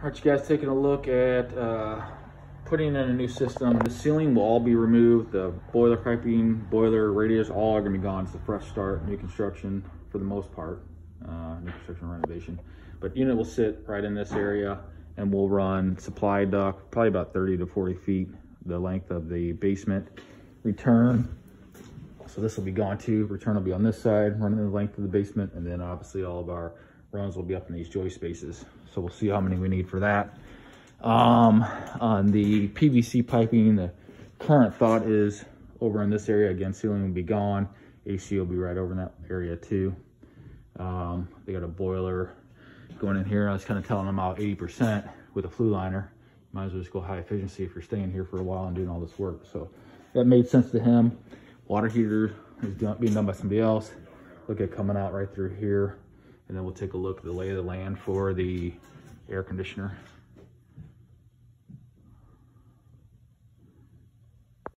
All right, you guys taking a look at uh, putting in a new system. The ceiling will all be removed. The boiler piping, boiler, radiators, all are gonna be gone. It's a fresh start, new construction for the most part, uh, new construction renovation. But unit will sit right in this area and we'll run supply duct, probably about 30 to 40 feet, the length of the basement. Return, so this will be gone too. Return will be on this side, running the length of the basement, and then obviously all of our runs will be up in these joist spaces. So we'll see how many we need for that. Um, on the PVC piping, the current thought is over in this area, again, ceiling will be gone. AC will be right over in that area too. Um, they got a boiler going in here. I was kind of telling them out 80% with a flue liner. Might as well just go high efficiency if you're staying here for a while and doing all this work. So that made sense to him. Water heater is being done by somebody else. Look at coming out right through here. And then we'll take a look at the lay of the land for the air conditioner.